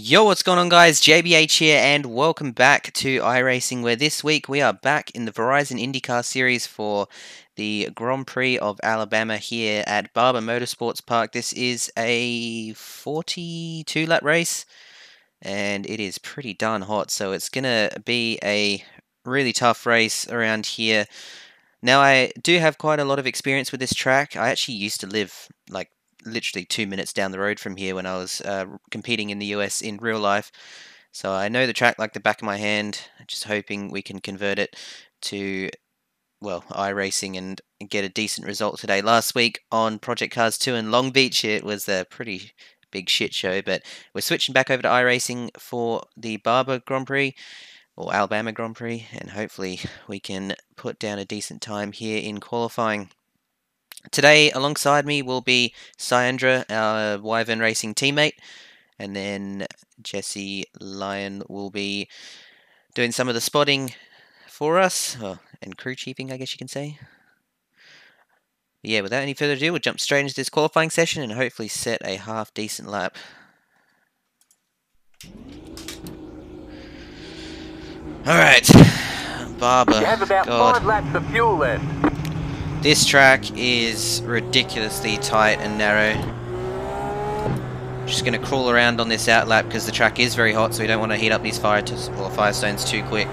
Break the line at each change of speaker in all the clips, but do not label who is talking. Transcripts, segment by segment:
Yo, what's going on guys? JBH here and welcome back to iRacing where this week we are back in the Verizon IndyCar series for the Grand Prix of Alabama here at Barber Motorsports Park. This is a 42 lap race and it is pretty darn hot so it's going to be a really tough race around here. Now I do have quite a lot of experience with this track. I actually used to live like literally two minutes down the road from here when I was uh, competing in the US in real life. So I know the track like the back of my hand. Just hoping we can convert it to well iRacing and get a decent result today. Last week on Project Cars 2 in Long Beach, it was a pretty big shit show. But we're switching back over to iRacing for the Barber Grand Prix or Alabama Grand Prix, and hopefully we can put down a decent time here in qualifying. Today, alongside me will be Syandra, our Wyvern Racing teammate, and then Jesse Lyon will be doing some of the spotting for us, oh, and crew chiefing, I guess you can say. But yeah, without any further ado, we'll jump straight into this qualifying session and hopefully set a half decent lap. Alright, Barber.
You have about
God.
five laps of fuel left.
This track is ridiculously tight and narrow. Just going to crawl around on this outlap because the track is very hot, so we don't want to heat up these fire, well, firestones too quick.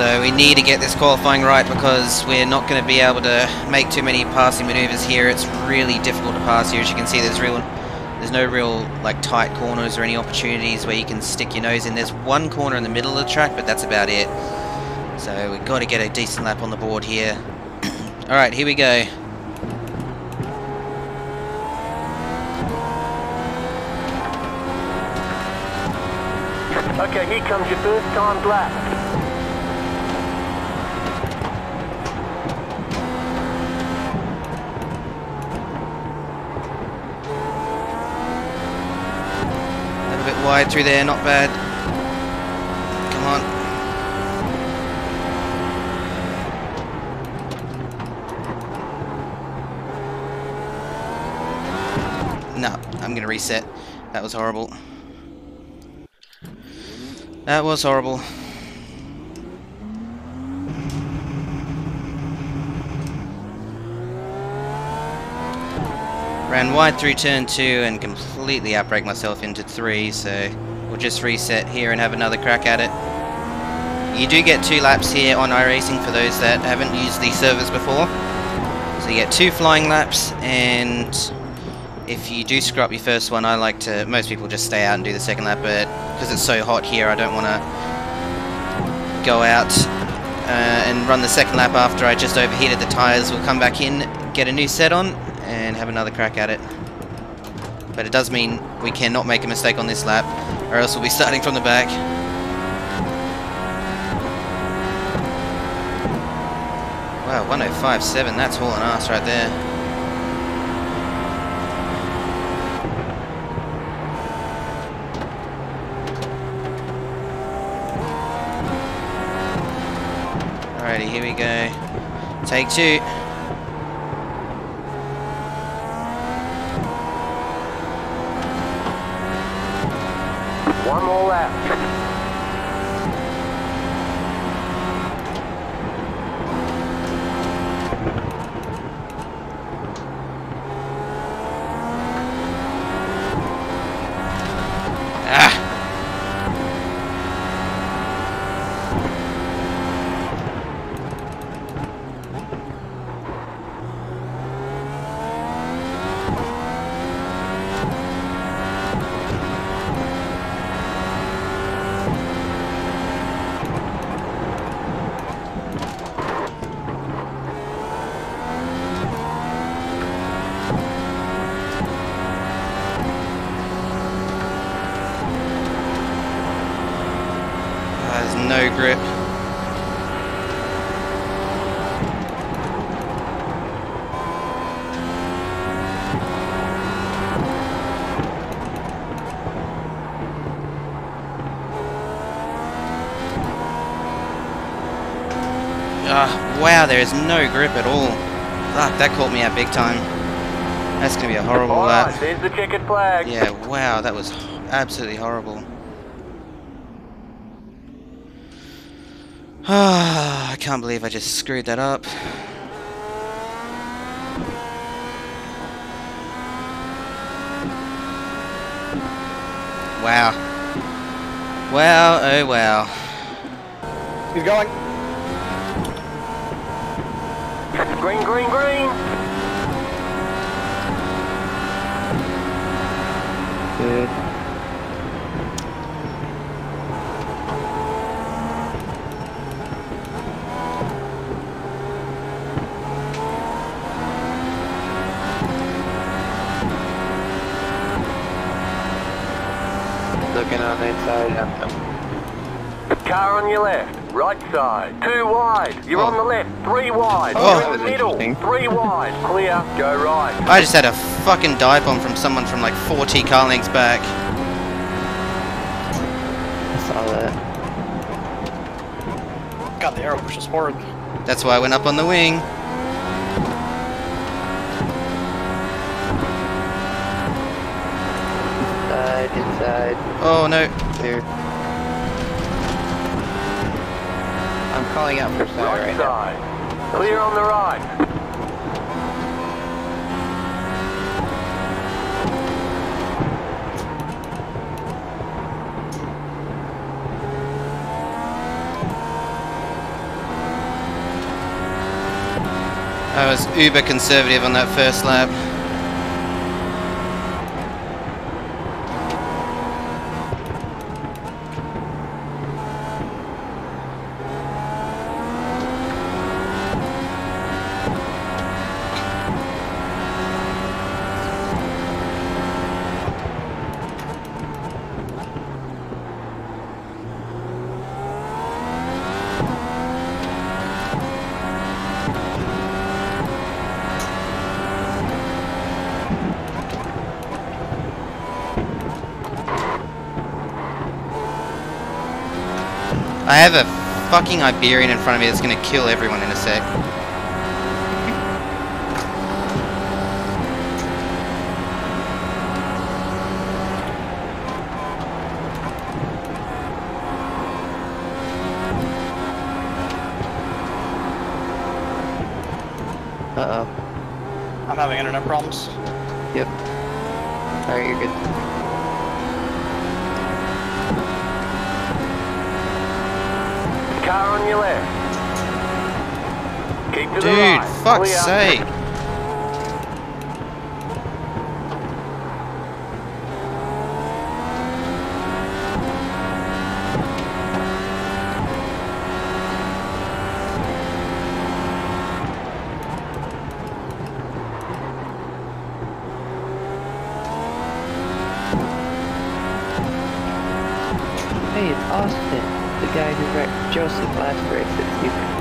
So we need to get this qualifying right because we're not going to be able to make too many passing maneuvers here. It's really difficult to pass here. As you can see, there's real, there's no real like tight corners or any opportunities where you can stick your nose in. There's one corner in the middle of the track, but that's about it. So we've got to get a decent lap on the board here. All right, here we go.
Okay, here comes your first time lap.
Wide through there, not bad. Come on. No, I'm gonna reset. That was horrible. That was horrible. Ran wide through turn 2 and completely outbreak myself into 3, so we'll just reset here and have another crack at it. You do get two laps here on iRacing for those that haven't used the servers before. So you get two flying laps, and if you do screw up your first one, I like to, most people just stay out and do the second lap, but because it's so hot here, I don't want to go out uh, and run the second lap after I just overheated the tyres. We'll come back in, get a new set on, and have another crack at it. But it does mean we cannot make a mistake on this lap, or else we'll be starting from the back. Wow, 105.7, that's hauling ass right there. Alrighty, here we go. Take two.
One more lap.
Ah! grip. Ah, wow, there is no grip at all. Fuck, that caught me out big time. That's gonna be a horrible
Alright,
lap.
there's the checkered flag.
Yeah, wow, that was absolutely horrible. Ah, I can't believe I just screwed that up. Wow. Wow, oh wow.
He's going.
Good. Looking on the inside. I'm,
Car on your left. Right side. Two wide. You're
Oh.
on the oh. left. Three wide.
Oh.
You're in the middle. Three wide. Clear. Go right.
I just had a fucking dive bomb from someone from like 40 car lengths back.
I saw that.
God, the aero pushes forward.
That's why I went up on the wing.
Inside, inside.
Oh no.
Clear. Calling out for side
Right
right now.
Clear on the right.
I was uber conservative on that first lap. I have a fucking Iberian in front of me that's gonna kill everyone in a sec.
Uh
I'm having internet problems.
oh. Yep. Alright, you're good.
Car on your left. Keep to the
Dude,
right.
fuck's
Clear.
sake.
Hey, it's Austin, the guy who wrecked Joseph last race at Super.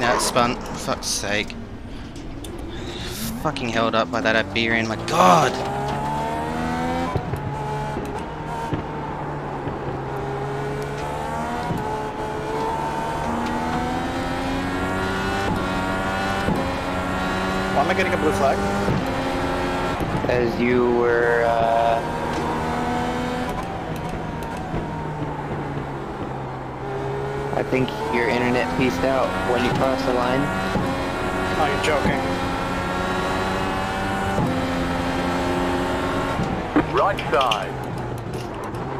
Now it's spun. Fuck's sake. Fucking held up by that Iberian, my god!
Why am I getting a blue flag?
As you were, uh... I think your internet pieced out when you crossed the line.
Oh, you're joking.
Right side.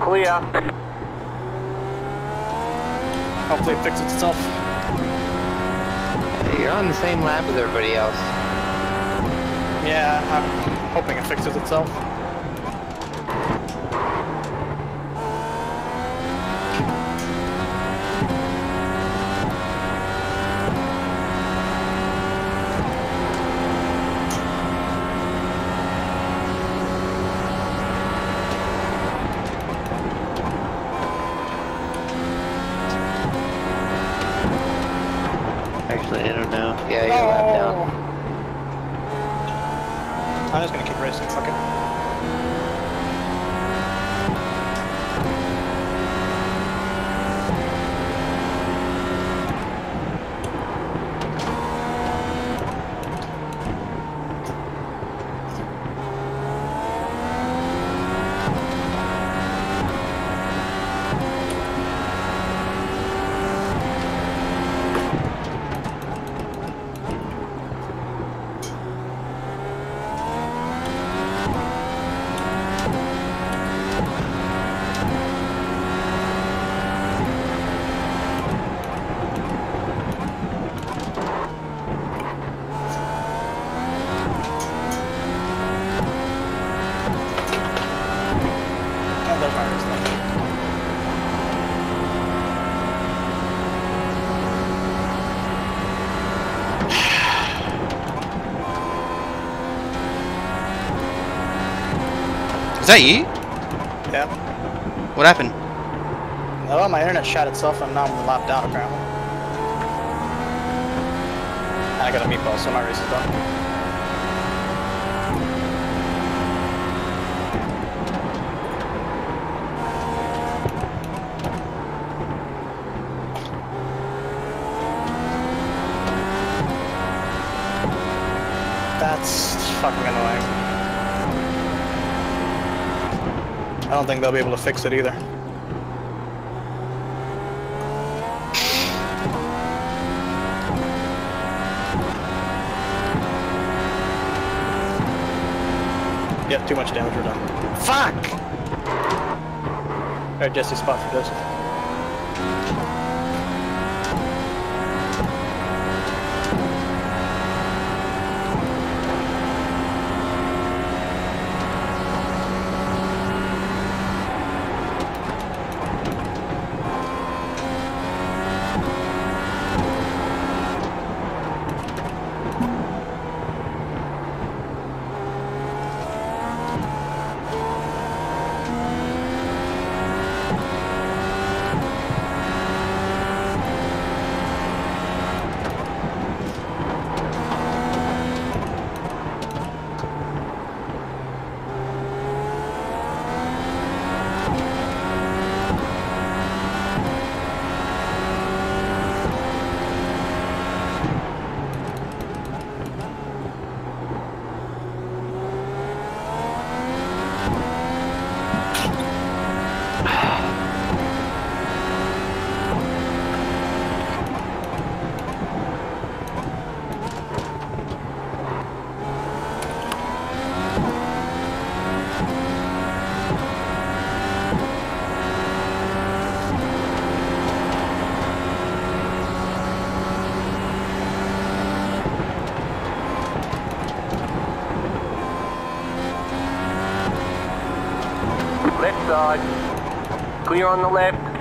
Clear.
Hopefully it fixes itself.
You're on the same lap as everybody else.
Yeah, I'm hoping it fixes itself.
Actually, I don't know. Yeah, you're lap down.
I'm just gonna keep racing, fuck it. And there's my race left.
Is that you?
Yeah.
What happened?
Oh, my internet shot itself and now I'm the lap down apparently. I got a meatball, so my race is done. That's fucking annoying. I don't think they'll be able to fix it either. Yeah, too much damage, we're done. Fuck! Alright, Jesse, spot for Joseph.
Left side. Clear on the left.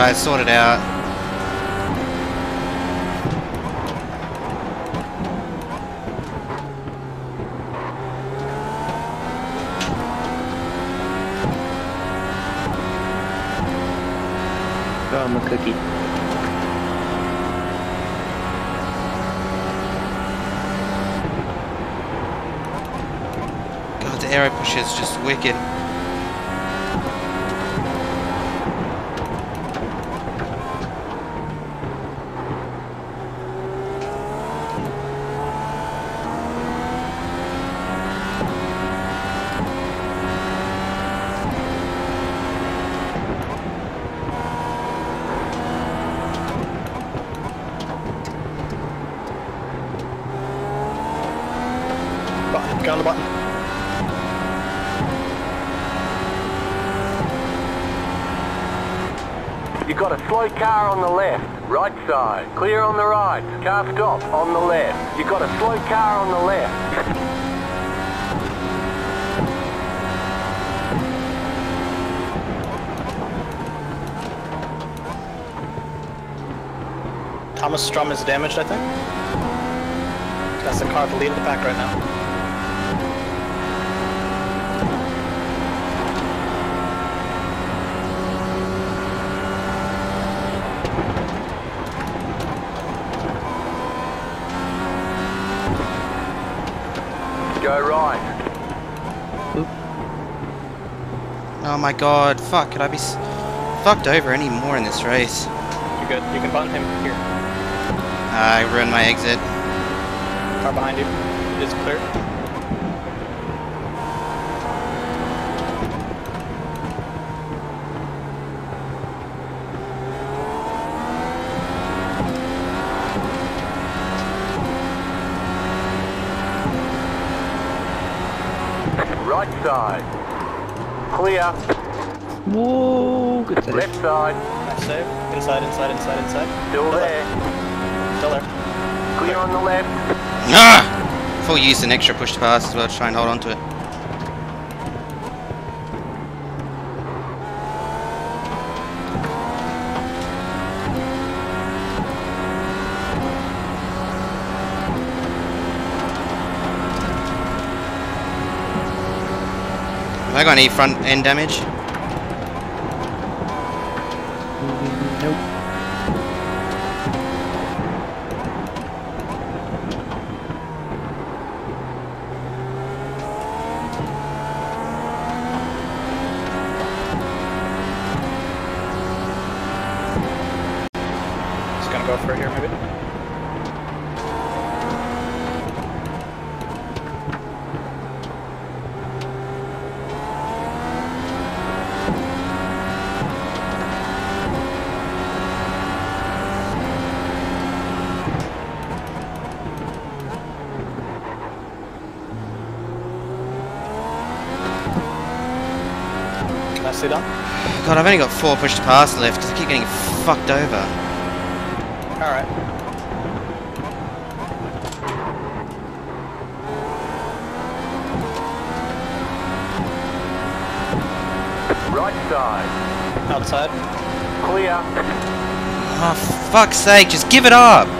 Guys. Sort it out.
Throw him a cookie.
God, the aero push is just wicked.
Button. Get on the button.
You got a slow car on the left, right side. Clear on the right. Car stop on the left. You've got a slow car on the left.
Thomas Strum is damaged, I think. That's the car at the lead of the pack right now.
Go right.
Oh my god, fuck, could I be s- fucked over any more in this race?
You're good. You can button him here.
I ruined my exit.
Car behind you. It is clear.
Right side. Clear.
Whoa, good save.
Left side.
Nice save. Inside, inside, inside, inside.
Still there.
Still there.
Clear on the left.
Ah! Full use an extra push to pass as well to try and hold on to it. Any front end damage?
Nope.
Just gonna go for it here, maybe. Can I?
God, I've only got four push to pass left because I keep getting fucked over.
Alright.
Right side.
Outside.
Clear.
Oh, fuck's sake, just give it up!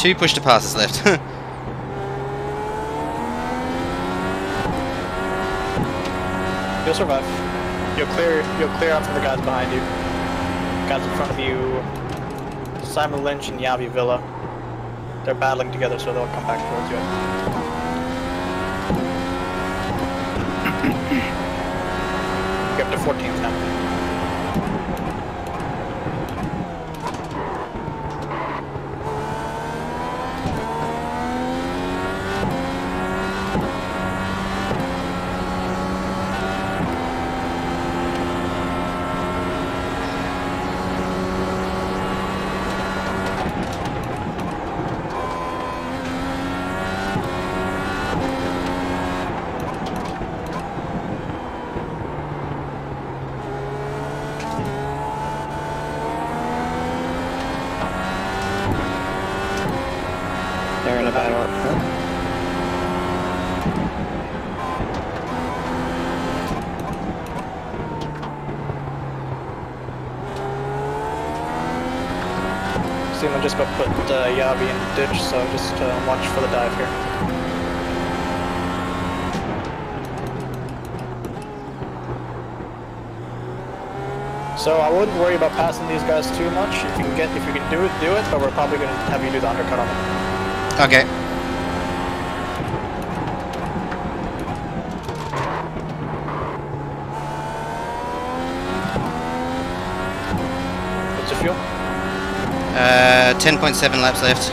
Two push to passes left.
You'll survive. You'll clear. You'll clear out from the guys behind you. Guys in front of you. Simon Lynch and Yavi Villa. They're battling together, so they'll come back towards you. You're up to 14th now.
They're in a battle up front.
Got put uh, Yavi in the ditch, so just uh, watch for the dive here. So I wouldn't worry about passing these guys too much. If you can get, if you can do it, do it. But we're probably going to have you do the undercut on them.
okay.
What's your fuel?
Uh, 10.7 laps left.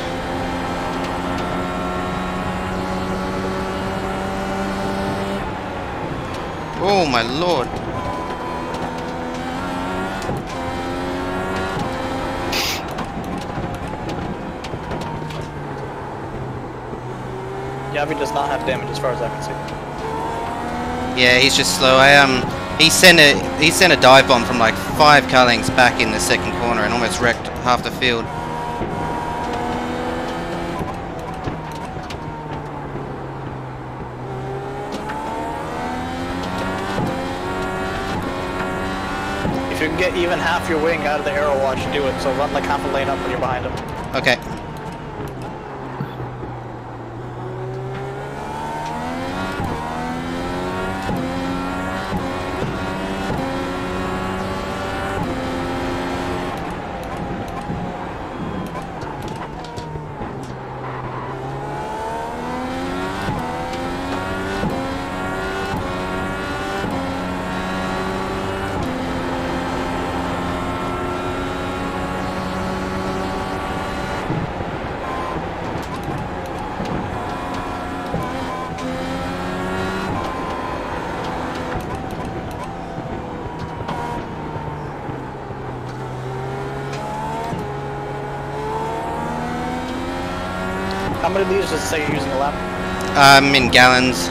Oh my lord.
Yavi does not have damage as far as I can see.
Yeah, he's just slow. I um, he sent a he sent a dive bomb from like five car lengths back in the second corner and almost wrecked half the field.
Get even half your wing out of the aero watch, do it. So run like half a lane up when you're behind him.
Okay.
How many liters does it say you're using a lap?
I'm in gallons.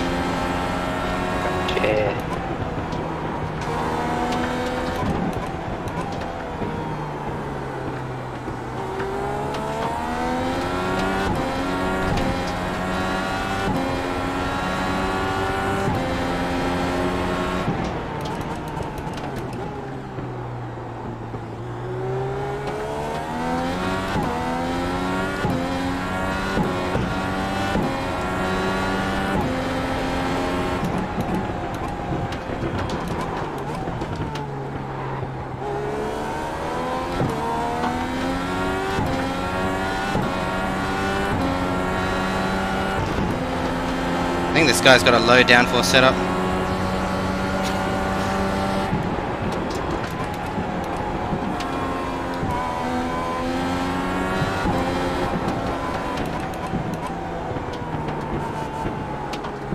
Guy's got a low downforce setup.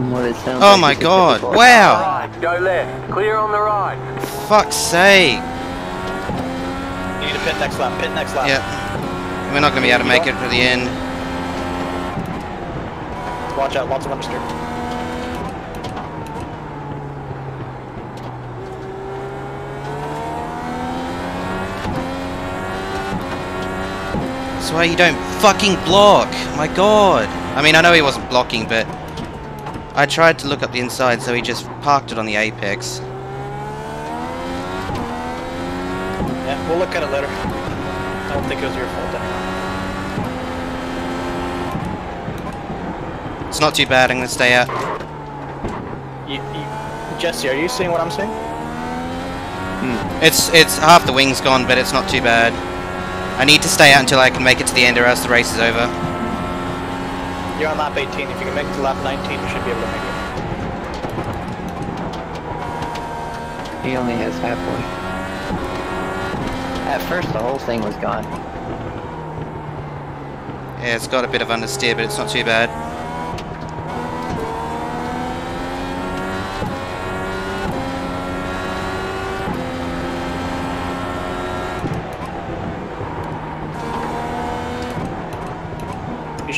What it
Oh
like
my god! Wow!
Right. Go left. Clear on the right.
Fuck's sake!
You need to pit next lap. Pit next lap.
Yep. We're not gonna be able to make it to the end.
Watch out. Lots of understeer.
Why you don't fucking block. My god. I mean, I know he wasn't blocking, but I tried to look up the inside, so he just parked it on the apex.
Yeah, we'll look at it later. I don't think it was your fault anyway.
It's not too bad. I'm gonna stay out.
You, you, Jesse, are you seeing what I'm seeing? Hmm.
It's it's half the wings gone, but it's not too bad. I need to stay out until I can make it to the end, or else the race is over.
You're on lap 18. If you can make it to lap 19, you should be able to make it.
He only has halfway. At first, the whole thing was gone.
Yeah, it's got a bit of understeer, but it's not too bad.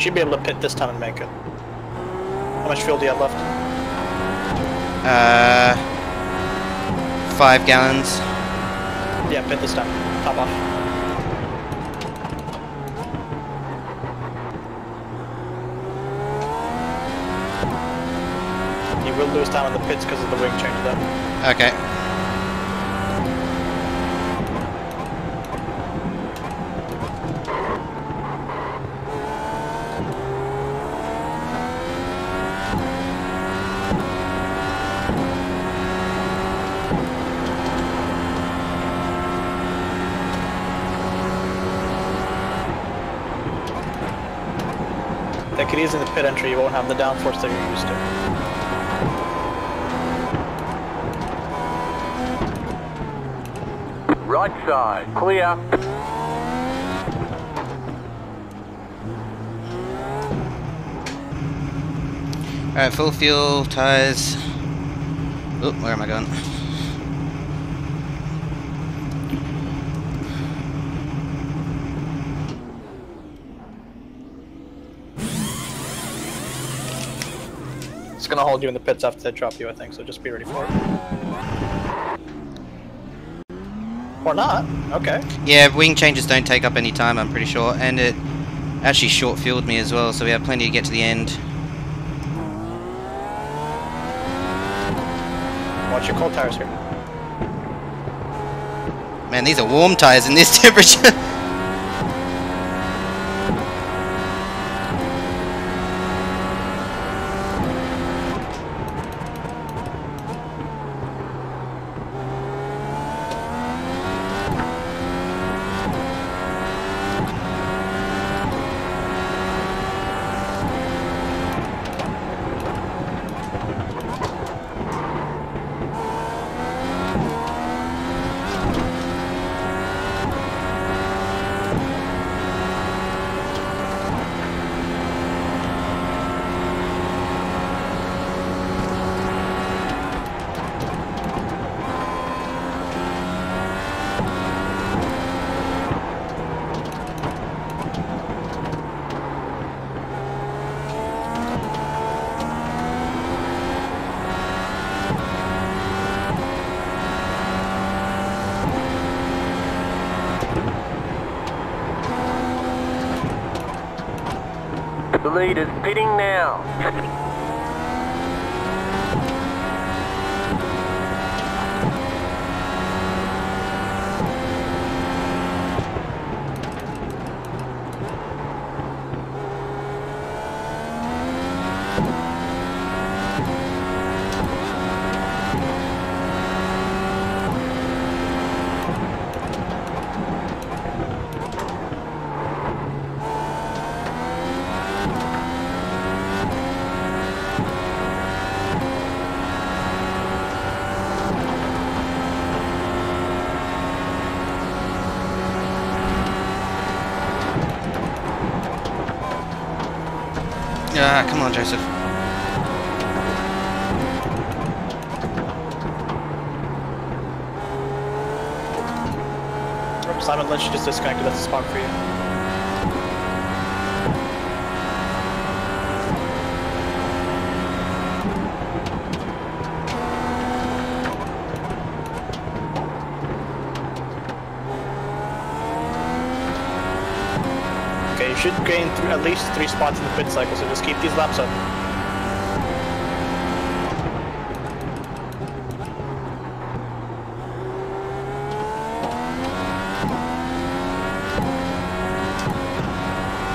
Should be able to pit this time and make it. How much fuel do you have left?
Uh, five gallons.
Yeah, pit this time. Top off. You will lose time on the pits because of the wing change though.
Okay.
Take it easy in the pit entry, you won't have the downforce that you're used to.
Right side, clear.
Alright, full fuel, ties. Oh, where am I going?
Gonna hold you in the pits after they drop you, I think, so just be ready for it. Or not. Okay.
Yeah, wing changes don't take up any time, I'm pretty sure, and it actually short fueled me as well, so we have plenty to get to the end.
Watch your cold tires here.
Man, these are warm tires in this temperature.
Leader's pitting now.
Ah, come on, Joseph.
Simon Lynch just disconnected. That's a spot for you. least three spots in the pit cycle, so just keep these laps up.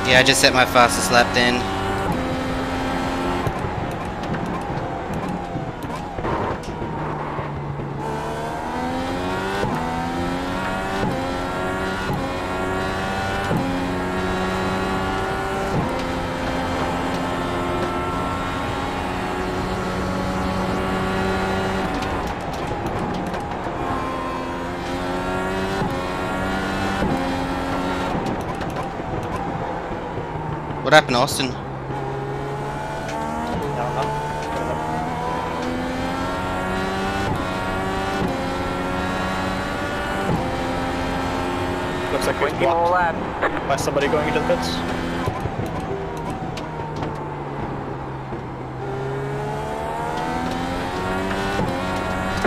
Yeah, I just set my fastest lap then. What happened, Austin?
I don't know. Looks like we're blocked by somebody going into the pits.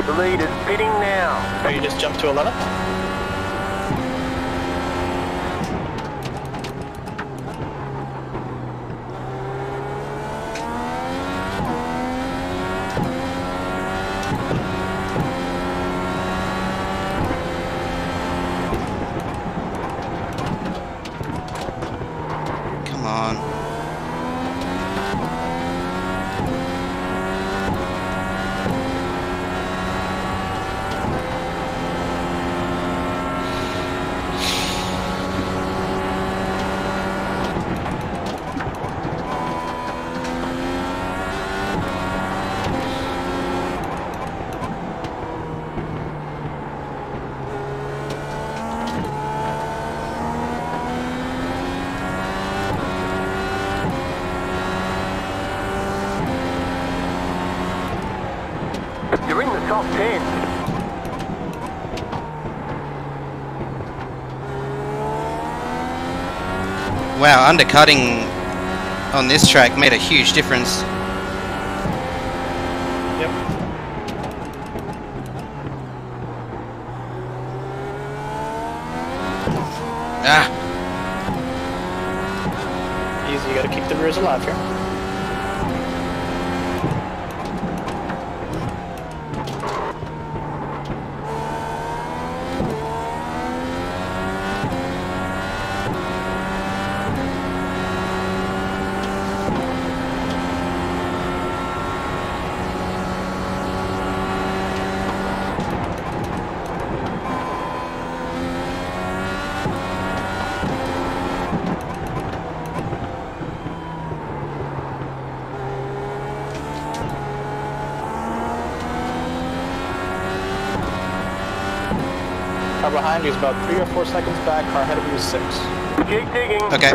The lead is pitting now.
Or you just jumped to 11?
Come on.
You're in the top 10.
Wow, undercutting on this track made a huge difference.
Yep.
Ah,
Easy, you gotta keep the rears alive here. Car behind you is about three or four seconds back. Car ahead of you is six.
Keep digging.
okay.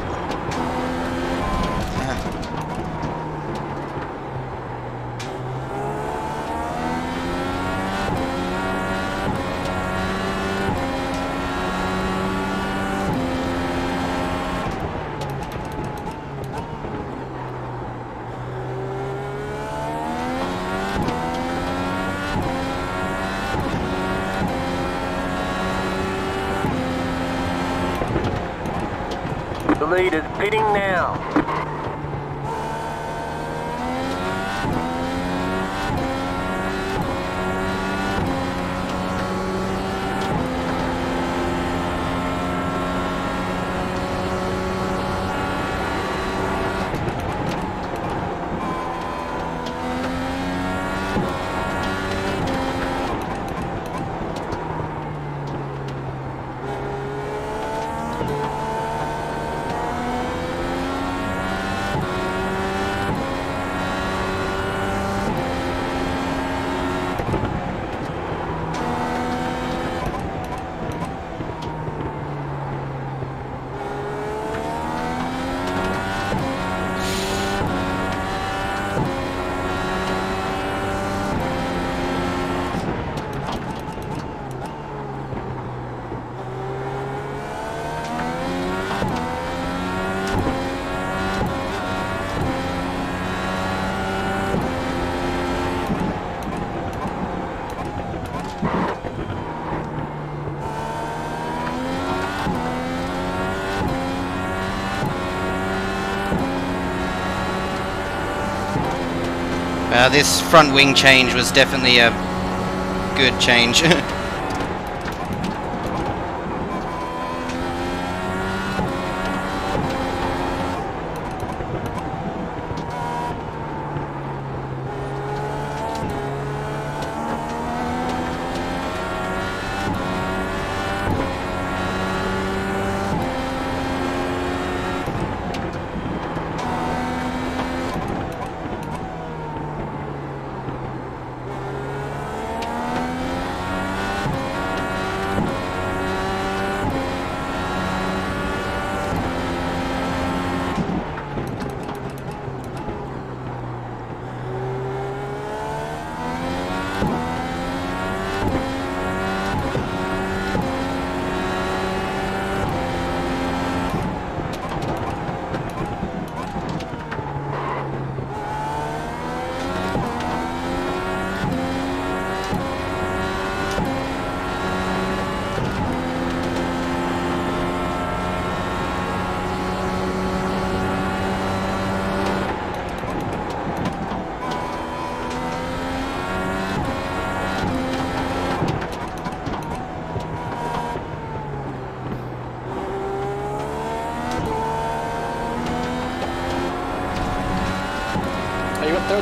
The leader's pitting now.
Uh, this front wing change was definitely a good change.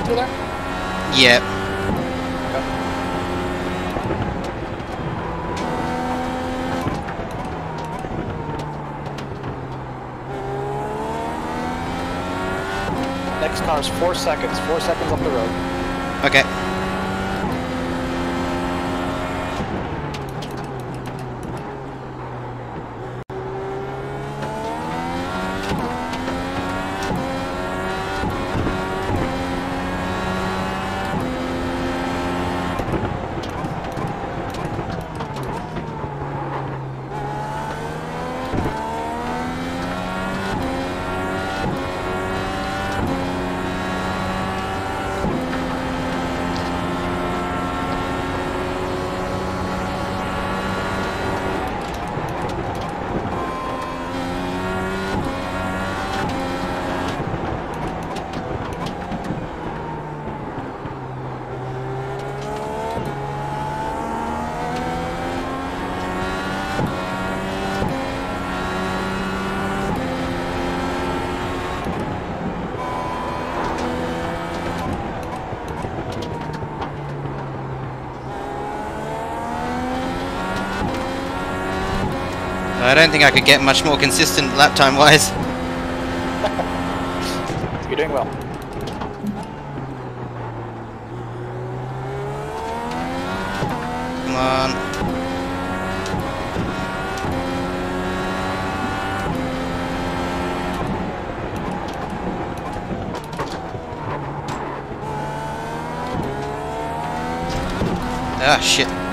through there?
Yep.
Next car is four seconds. Four seconds up the road.
Okay. I don't think I could get much more consistent lap time wise.
You're doing well.
Come on. Ah, shit.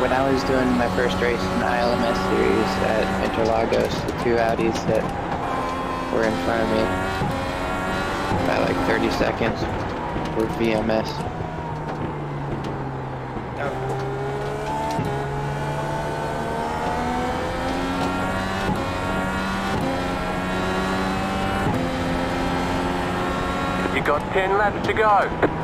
When I was doing my first race in the ILMS series at Interlagos, the two Audis that were in front of me by like 30 seconds were VMS.
um,
You got 10 laps to go.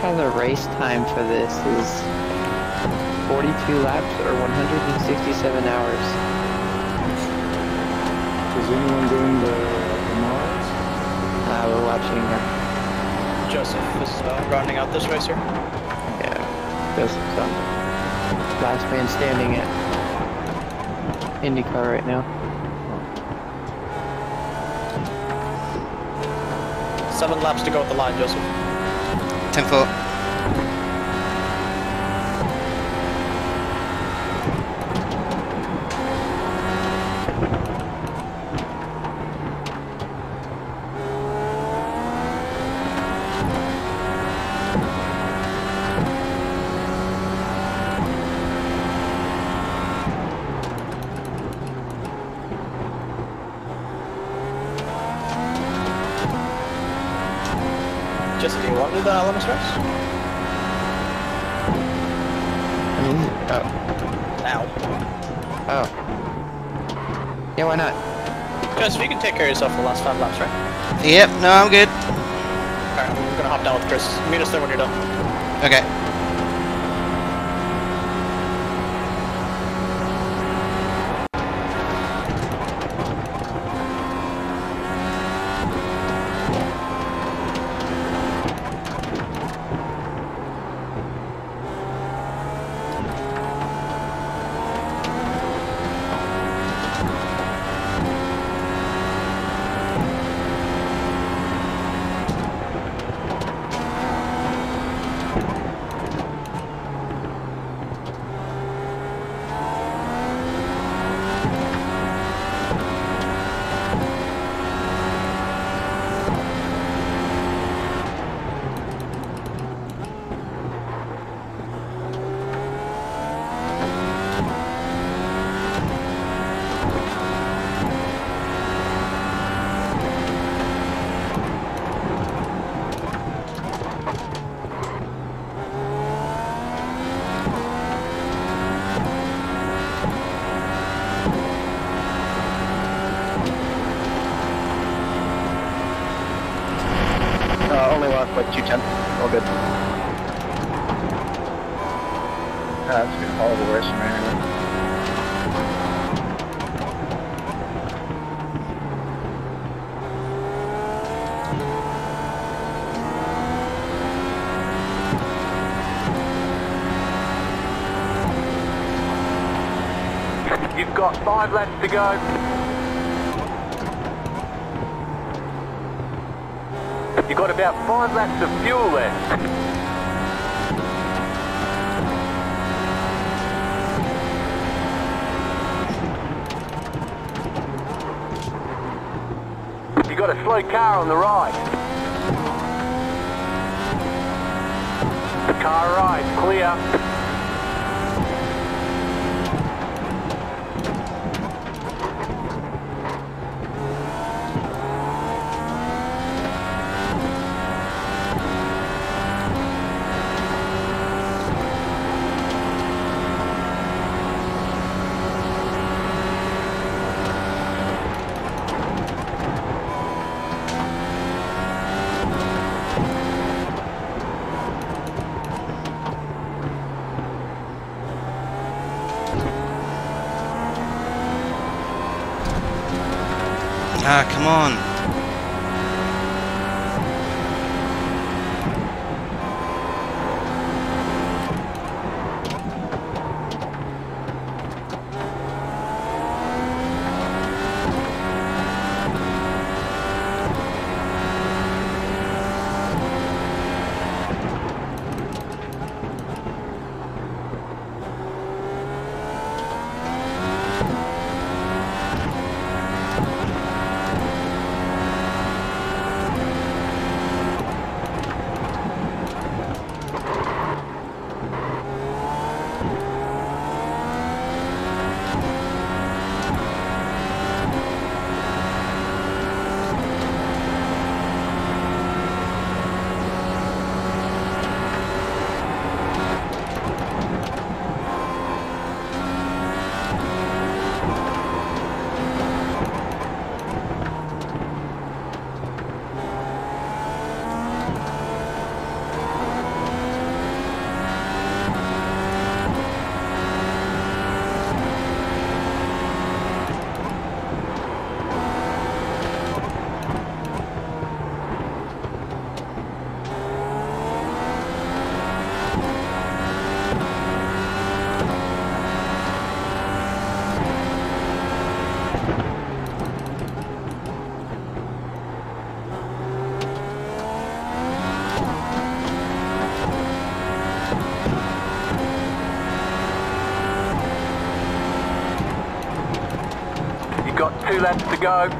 How the race time for this is 42 laps or 167 hours.
Is anyone doing the, the Mars?
Uh, we're watching, uh,
Joseph is uh, rounding out this racer. here.
yeah, Joseph's on last man standing at IndyCar right now.
Seven laps to go at the line, Joseph.
10 4.
The LMS race?
I mean, oh,
Now.
oh. Yeah, why not?
Joseph, you can take care of yourself for the last five laps, right?
Yep, no, I'm good.
Alright, I'm gonna hop down with Chris. Meet us there when you're done.
Okay.
like 210. All good.
Uh, it's been horrible worse from here.
You've got five laps to go. Got about five laps of fuel left. You've got a slow car on the right. The car right, clear. Go.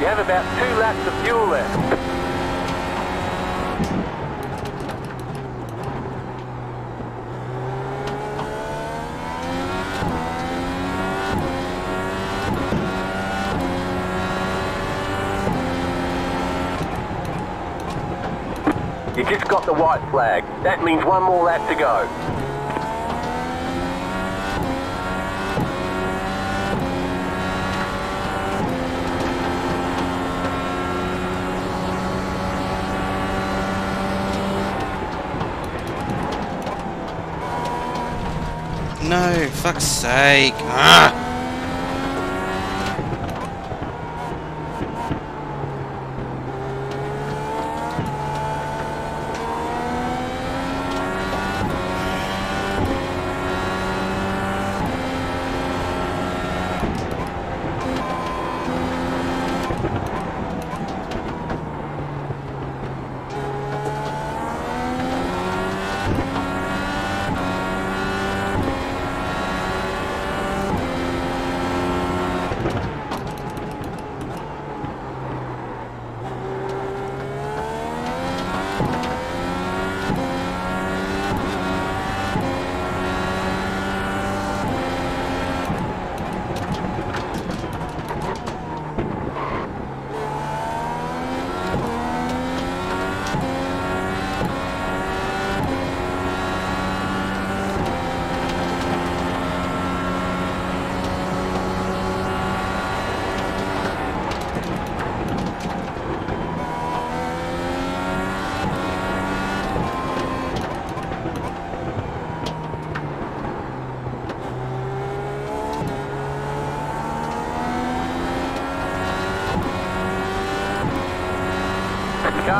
You have about two laps of fuel. You just got the white flag. That means one more lap to go.
No, fuck's sake. Ah!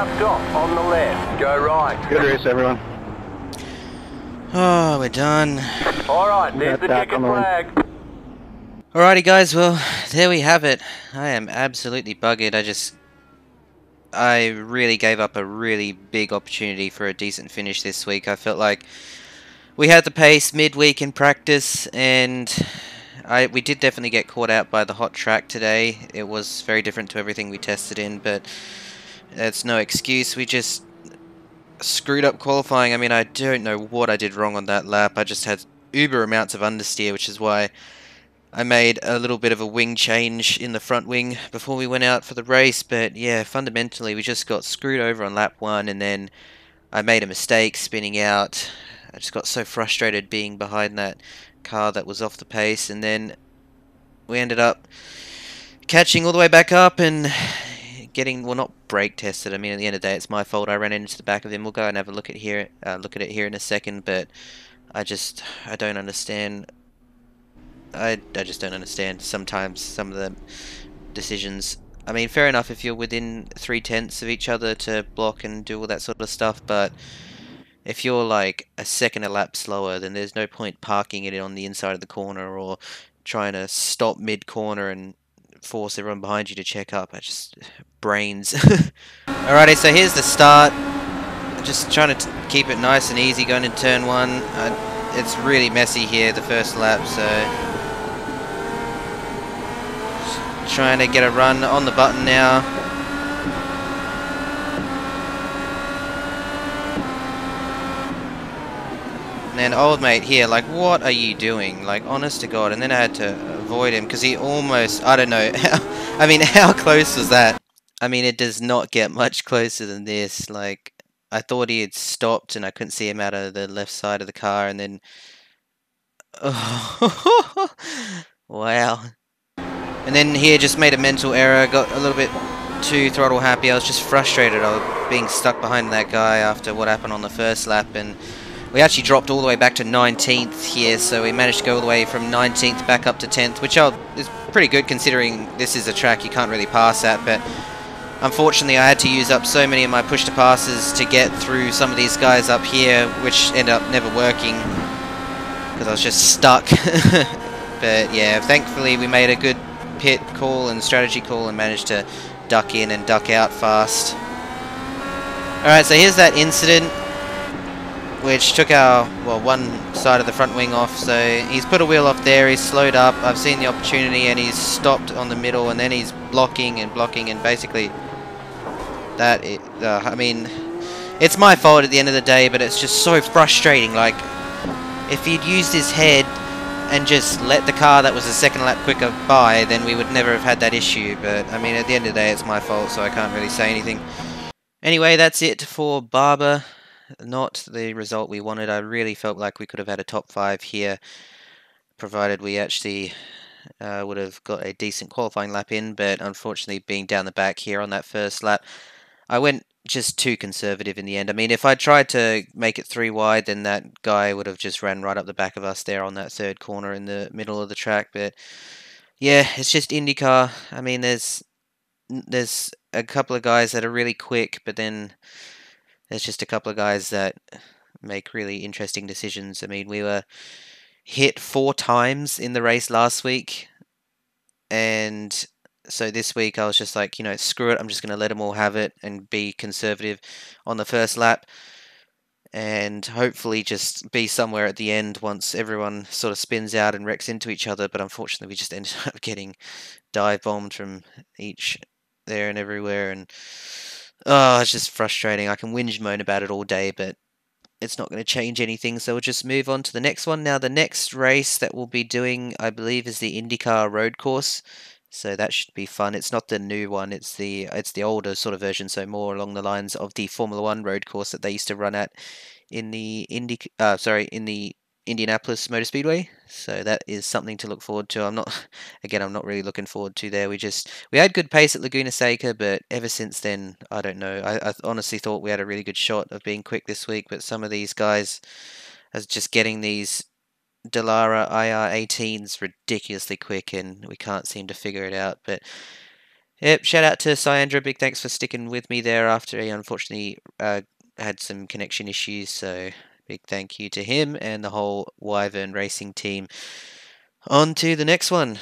Car stop on the left. Go right.
Good race, everyone.
Oh, we're done.
All right, there's the
that
checkered
coming.
flag.
Alrighty, guys. Well, there we have it. I am absolutely buggered. I just, I really gave up a really big opportunity for a decent finish this week. I felt like we had the pace midweek in practice, and I we did definitely get caught out by the hot track today. It was very different to everything we tested in, but it's no excuse. We just screwed up qualifying. I mean, I don't know what I did wrong on that lap. I just had uber amounts of understeer, which is why I made a little bit of a wing change in the front wing before we went out for the race. But yeah, fundamentally, we just got screwed over on lap one, and then I made a mistake spinning out. I just got so frustrated being behind that car that was off the pace, and then we ended up catching all the way back up and getting well not brake tested. I mean, at the end of the day, it's my fault. I ran into the back of him. We'll go and have a look at here, uh, look at it here in a second. But I just I don't understand. I I just don't understand sometimes some of the decisions. I mean, fair enough if you're within three tenths of each other to block and do all that sort of stuff, but if you're like a second a lap slower, then there's no point parking it on the inside of the corner or trying to stop mid corner and force everyone behind you to check up. I just brains. Alrighty, so here's the start. Just trying to keep it nice and easy going in turn one. Uh, it's really messy here the first lap, so just trying to get a run on the button now. And then old mate here, like, what are you doing? Like, honest to God. And then I had to avoid him because he almost, I don't know, I mean, how close was that? I mean, it does not get much closer than this. Like, I thought he had stopped and I couldn't see him out of the left side of the car, and then. Oh, wow. And then here just made a mental error, got a little bit too throttle happy. I was just frustrated. I was being stuck behind that guy after what happened on the first lap, and we actually dropped all the way back to 19th here, so we managed to go all the way from 19th back up to 10th, which I'll, is pretty good considering this is a track you can't really pass at, but unfortunately I had to use up so many of my push to passes to get through some of these guys up here, which ended up never working because I was just stuck. but yeah, thankfully we made a good pit call and strategy call and managed to duck in and duck out fast. Alright, so here's that incident which took our, well, one side of the front wing off. So he's put a wheel off there, he's slowed up, I've seen the opportunity and he's stopped on the middle and then he's blocking and blocking and basically that, uh, I mean, it's my fault at the end of the day, but it's just so frustrating. Like, if he'd used his head and just let the car that was a second lap quicker by, then we would never have had that issue. But, I mean, at the end of the day, it's my fault, so I can't really say anything. Anyway, that's it for Barber not the result we wanted. I really felt like we could have had a top five here, provided we actually uh, would have got a decent qualifying lap in. But unfortunately, being down the back here on that first lap, I went just too conservative in the end. I mean, if I tried to make it three wide, then that guy would have just ran right up the back of us there on that third corner in the middle of the track. But yeah, it's just IndyCar. I mean, there's there's a couple of guys that are really quick, but then there's just a couple of guys that make really interesting decisions. I mean, we were hit four times in the race last week, and so this week I was just like, you know, screw it, I'm just going to let them all have it and be conservative on the first lap. And hopefully, just be somewhere at the end once everyone sort of spins out and wrecks into each other. But unfortunately, we just ended up getting dive bombed from each there and everywhere. And Oh, it's just frustrating. I can whinge moan about it all day, but it's not going to change anything. So we'll just move on to the next one. Now, the next race that we'll be doing, I believe, is the IndyCar Road Course. So that should be fun. It's not the new one. It's the it's the older sort of version. So more along the lines of the Formula One road course that they used to run at in the Indy. Uh, sorry, in the Indianapolis Motor Speedway. So that is something to look forward to. I'm not, again, I'm not really looking forward to there. We just we had good pace at Laguna Seca, but ever since then, I don't know. I, I honestly thought we had a really good shot of being quick this week, but some of these guys are just getting these Dallara IR18s ridiculously quick, and we can't seem to figure it out. But Yep, shout out to Cyandra. Big thanks for sticking with me there after he unfortunately uh, had some connection issues. So big thank you to him and the whole Wyvern Racing team. On to the next one.